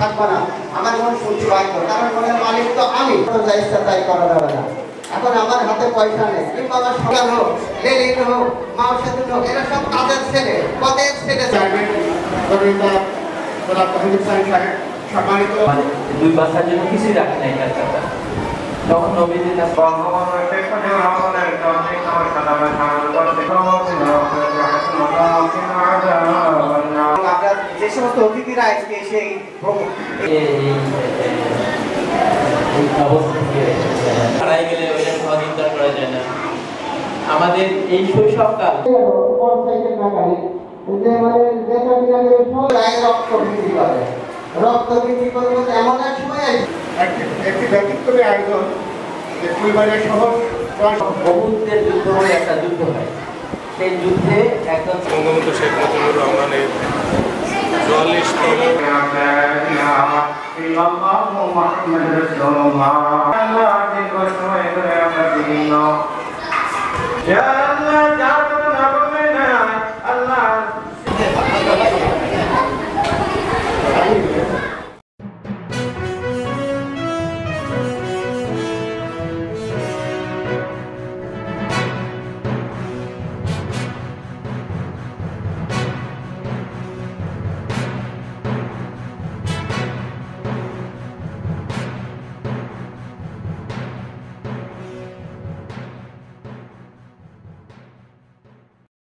থাকব না। আমার মন কারণ মনের মালিক তো আমি। যা ইচ্ছা তাই করা যাবে না। এখন আমার হাতে পয়সা নেই। কিংবা আমার সকাল হোক লেলিন হোক মাও সেতুন হোক এরা সব কাজের ছেলে। পদের ছেলে। সম্মানিত মানে দুই বাচ্চার জন্য কিছুই রাখে নাই তখন নবীদের যে সমস্ত অতিথিরা আজকে সেই হারাই গেলে ওইটা সহযোগিতা করা যায় না। আমাদের এই শৈশবকাল। রক্ত এমন এক সময় একটি একটি ব্যতিক্রমী আয়োজন যে ফুলবাড়িয়া শহর বহুদের যুদ্ধ বলে একটা যুদ্ধ হয়। সেই যুদ্ধে একজন বঙ্গবন্ধু শেখ মুজিবুর রহমানের Yeah.